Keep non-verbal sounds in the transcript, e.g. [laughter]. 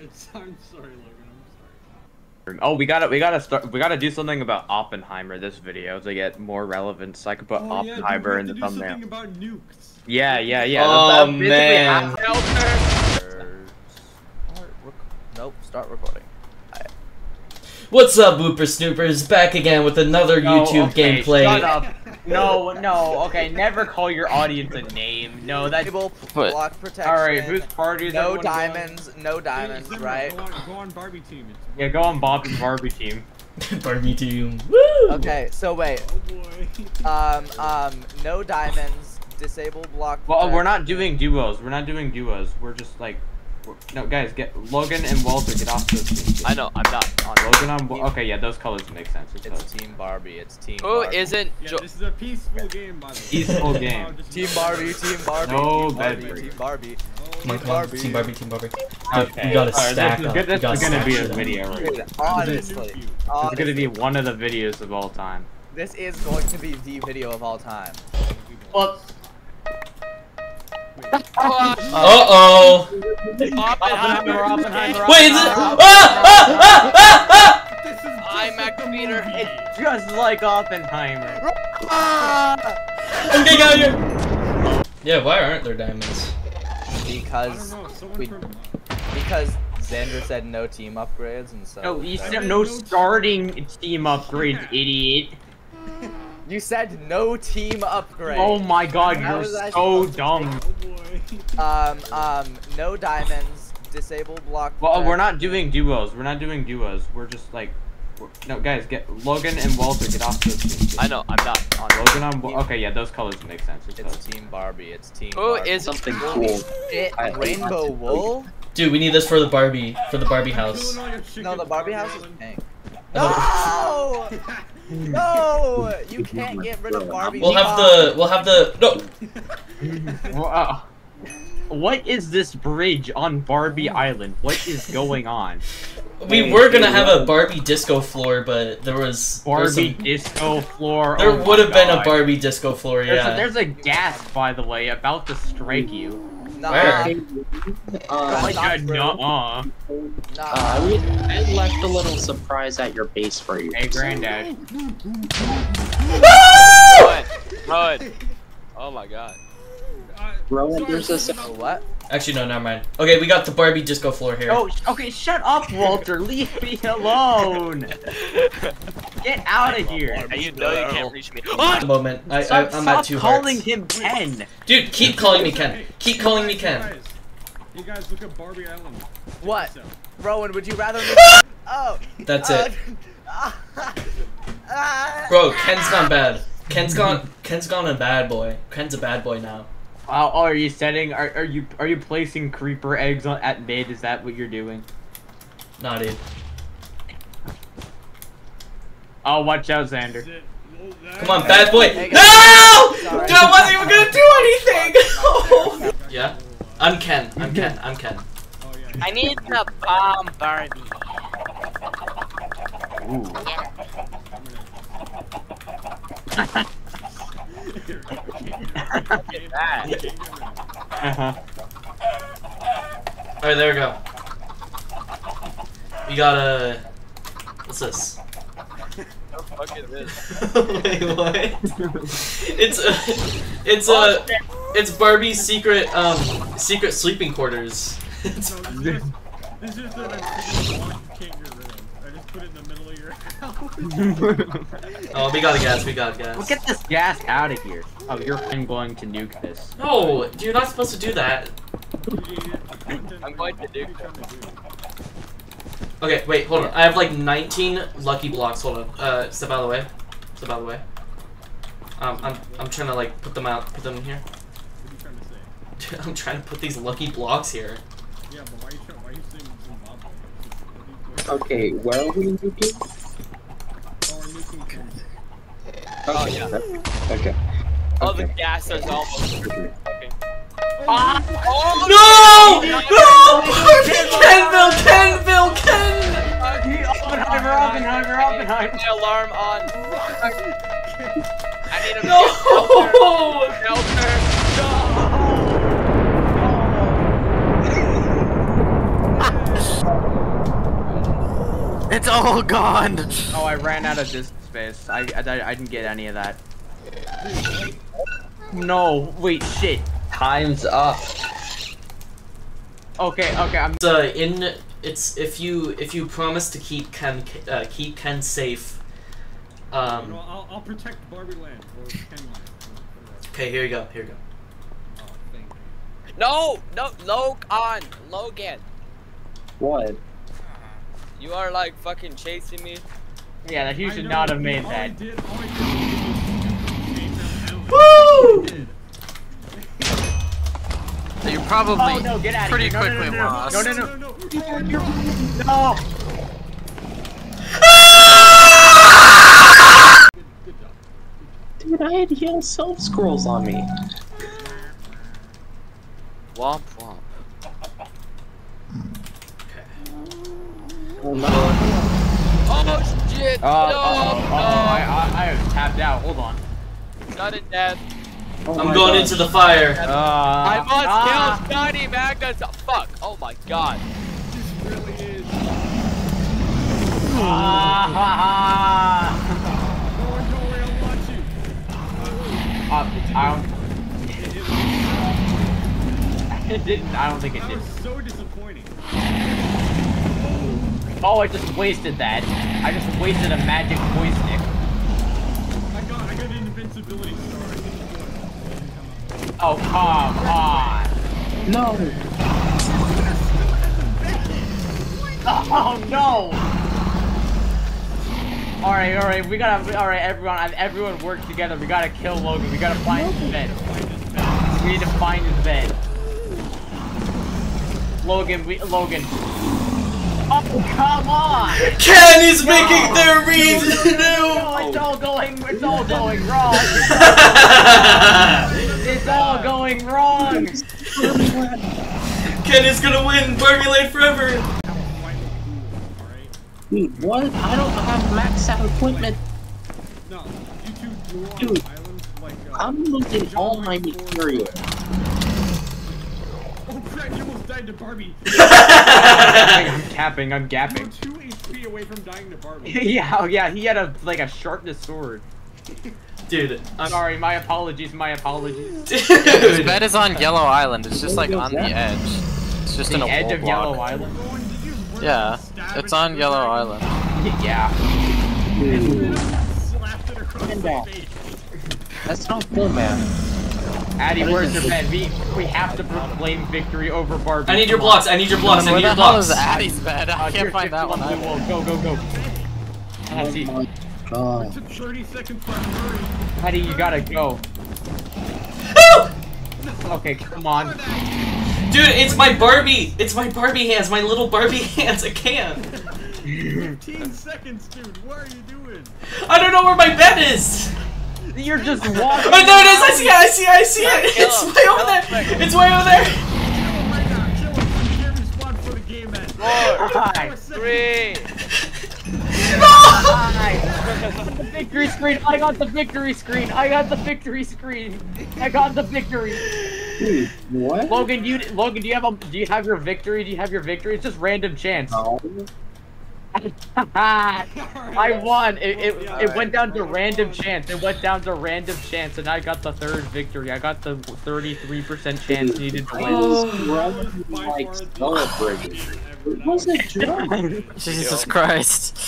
I'm sorry, Logan. I'm sorry. Oh, we gotta, we gotta start, we gotta do something about Oppenheimer this video to get more relevance. So I could put Oh, yeah, dude, Oppenheimer have in the do thumbnail. something about nukes. Yeah, yeah, yeah. Oh, that's- that's man. Start nope, start recording. What's up, Whooper Snoopers? Back again with another No, YouTube okay, gameplay. Shut up. No, no. Okay, never call your audience a name. No, that's. Table But- block protection. All right, whose party is no everyone going? diamonds, no diamonds, right? Go on, go on Barbie team. It's Yeah, go on Bob's Barbie team. [laughs] Barbie team. Woo! Okay, so wait. oh boy. [laughs] Um, um, no diamonds, disable block. Well, we're not doing duos. We're not doing duos. We're just like, we're, no, guys, get Logan and Walter. Get off those teams. I know, I'm not on. Logan on. Wa- Okay, yeah, those colors make sense. It's, It's. Team Barbie. It's Team. Who Barbie. isn't? Yeah, Jo- this is a peaceful game, by the way. Peaceful [laughs] game. Oh, this is- Team Barbie. Team Barbie. No team Barbie. Bedford. Team Barbie. Come on, come on. Barbie. Team Barbie, Team Barbie. Okay. We gotta Alright, stack this is, up. good- We This is gonna be a video. Right? Dude, This honestly, is gonna be one of the videos of all time. this is going to be the video of all time. Well, Uh-oh. Oppenheimer, Oppenheimer, Wait, is it? Ah! Ah! Ah! Ah! This is I'm Peter. it's just like Oppenheimer. ah! I'm getting out of here. Yeah, why aren't there diamonds? Because we- because Xander said no team upgrades, and so. No, you that- said no starting team upgrades, idiot. You said no team upgrade. Oh my god, you're so dumb. Um, um, no diamonds, disable block. Well, we're not doing duos. We're not doing duos. We're just like, we're, no, guys, get Logan and Walter. Get off those teams. I know, I'm not on. Logan on. Wa- Okay, yeah, those colors make sense. It's It's. Team Barbie. It's Team. Oh, is Something cool. Shit, I- rainbow wool? Dude, we need this for the Barbie, for the Barbie house. Killing all your chicken No, the Barbie house is Island. pink. No! No! You can't get rid of Barbie. We'll have the, we'll have the, no. [laughs] Well, uh, what is this bridge on Barbie Island? What is going on? We were gonna have a Barbie disco floor, but there was there was Barbie some- disco floor. There oh would have been a Barbie disco floor, There's, yeah. a, there's a gas, by the way, about to strike you. Nah, Where? Uh, Like, not uh, nuh-uh. nah. uh, we, I left a little surprise at your base for you. Hey, granddad. [laughs] Run, run. Oh my god. Uh, Rowan, sorry, there's a Oh, what? Actually, no, never mind. Okay, we got the Barbie disco floor here. Oh, okay, shut up, Walter. [laughs] Leave me alone. [laughs] Get out of here. Now you know you can't reach me. One moment, I, I, Stop, I'm stop at two calling hearts. him Ken. Dude, keep calling me Ken. Keep calling me Ken. You guys look at Barbie Island. What? Rowan, would you rather [laughs] oh. That's uh, it. Bro, Ken's gone bad. Ken's gone. Ken's gone a bad boy. Ken's a bad boy now. Oh, oh, are you setting? Are, are you are you placing creeper eggs on at mid? Is that what you're doing? Nah, it. Oh, watch out, Xander. Is it- well, that- Come on, bad boy. Hey, No! Sorry. Dude, I wasn't even gonna do anything. [laughs] [laughs] yeah. I'm Ken. I'm Ken. I'm Ken. Yeah, yeah. I need the bomb, Barbie. Ooh. That. [laughs] Uh-huh. All right, there we go. We got a. What's this? What the fuck is this? Wait, what? it's a. It's a. It's Barbie's secret um secret sleeping quarters. [laughs] It's- No, this is just, put it in the middle of your house. [laughs] oh, we got a gas. We got a Well, gas. get this gas out of here. Oh, you're I'm going to nuke this. No, you're not supposed to do that. I'm going to do Okay, wait, hold on. I have like 19 lucky blocks. Hold on. Uh, step out of the way. Step out of the way. Um, I'm I'm trying to like put them out, put them in here. What are you trying to say? [laughs] I'm trying to put these lucky blocks here. Yeah, but why are you, trying, why are you saying Zimbabwe? What are you- Okay, where are we nuking? Oh, we're. Oh, Okay, yeah. that- okay. Oh, the okay. gas is almost. [laughs] Okay. Okay. Ah! No! No! Kenville! Kenville! Ken! Oppenheimer! Oppenheimer! Oppenheimer! My alarm on. [laughs] I need a No! shelter. It's all gone. Oh, I ran out of disk space. I, I, I didn't get any of that. No, wait, shit. Time's up. Okay, okay, I'm. It's, uh, in it's if you if you promise to keep Ken uh, keep Ken safe. You Um. know, I'll, I'll protect Barbie Land or Ken Land. Okay, here you go. Here you go. Oh, thank you. No, no, Logan, Logan. What? You are like fucking chasing me. Yeah, that you should know, not have made all I that. did, all I did was change them out. Woo! So you probably Oh no, get out of pretty here. No, no, no, quickly no, no, lost. No, no, no, no. no. Good, good job. Dude, I had yellow self scrolls on me. Womp womp. Oh no. Oh shit! Uh, no, uh, uh, no. I, I, I was tapped out. Hold on. Sudden death. Oh I'm my going gosh. into the fire. Uh, I must ah. kill Scotty Magnus. Fuck! Oh my god. This really is. Ah, ha, ha. Don't worry, I'll watch you. Uh, I don't. It, it, It didn't. I don't think it that did. was so disappointing. Oh, I just wasted that. I just wasted a magic joystick. I got, I got an invincibility star. I didn't do it. Oh, come on. No. Oh no! All right, all right, we gotta, all right, everyone, everyone work together. We gotta kill Logan. We gotta find his bed. We need to find his bed. Logan, we, Logan. Oh, come on! Ken is making their reason No, it's all going, it's all going wrong. [laughs] It's all going wrong. Ken is gonna win Barbie Land forever. Dude, what? I don't have maxed out equipment. No, you two Dude, island like. Uh, I'm losing all my Wick four. material. Crap, you almost died to Barbie. [laughs] [laughs] I'm capping, I'm You're gapping. 2 HP away from dying to Barbie. [laughs] yeah, oh, yeah, he had a, like a sharpness sword. Dude, I'm Sorry, my apologies, my apologies. This dude. bed is on Yellow Island. It's just like on the edge. It's just in The a edge wall of block. Yellow Island. Rowan, did you work Yeah, it's on Yellow Island. Yeah. Dude, Slapped it across Stand the off. face. that's not cool, man. Addy, where's your bed? We we have to proclaim victory over Barbie. I need your Come on. blocks. I need your blocks. I Where need the your hell blocks. is Addie's bed? I can't find that one 51 blue either. wall. Go, go, go. Oh Addy, my god. Took 30 seconds left. Addy, you gotta go. Okay, come on. Dude, it's my Barbie. It's my Barbie hands. My little Barbie [laughs] hands. I can't. 15 seconds, dude. What are you doing? I don't know where my bed is. You're just [laughs] walking. Oh, walking. there it is. I see it. I see it. I see it. It's way over there. It's way over there. Kill him right now. Kill him. You can't respawn before the. Four, Five, three. the victory screen. I got the victory screen. I got the victory screen. I got the victory. Dude, what? Logan, you Logan, do you have a do you have your victory? Do you have your victory? It's just random chance. No. [laughs] I won. It, it, Yeah. it went down to random chance. It went down to random chance, and I got the third victory. I got the 33% chance needed to win. Rather than, like, celebrating. It was a joke. Jesus Christ.